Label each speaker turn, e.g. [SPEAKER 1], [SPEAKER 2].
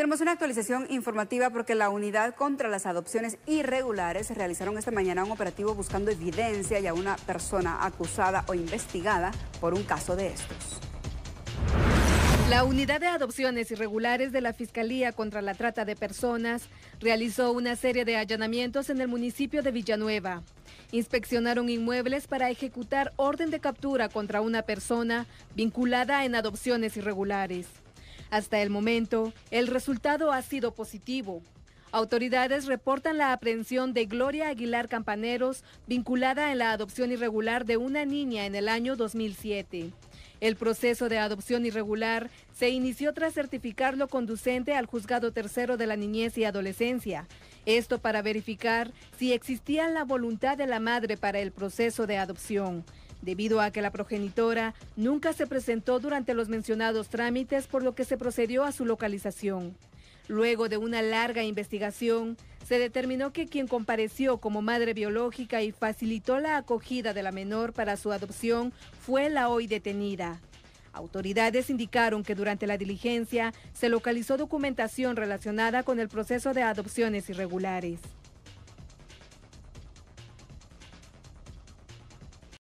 [SPEAKER 1] tenemos una actualización informativa porque la unidad contra las adopciones irregulares realizaron esta mañana un operativo buscando evidencia y a una persona acusada o investigada por un caso de estos.
[SPEAKER 2] La unidad de adopciones irregulares de la Fiscalía contra la Trata de Personas realizó una serie de allanamientos en el municipio de Villanueva. Inspeccionaron inmuebles para ejecutar orden de captura contra una persona vinculada en adopciones irregulares. Hasta el momento, el resultado ha sido positivo. Autoridades reportan la aprehensión de Gloria Aguilar Campaneros, vinculada en la adopción irregular de una niña en el año 2007. El proceso de adopción irregular se inició tras certificarlo conducente al juzgado tercero de la niñez y adolescencia. Esto para verificar si existía la voluntad de la madre para el proceso de adopción debido a que la progenitora nunca se presentó durante los mencionados trámites, por lo que se procedió a su localización. Luego de una larga investigación, se determinó que quien compareció como madre biológica y facilitó la acogida de la menor para su adopción fue la hoy detenida. Autoridades indicaron que durante la diligencia se localizó documentación relacionada con el proceso de adopciones irregulares.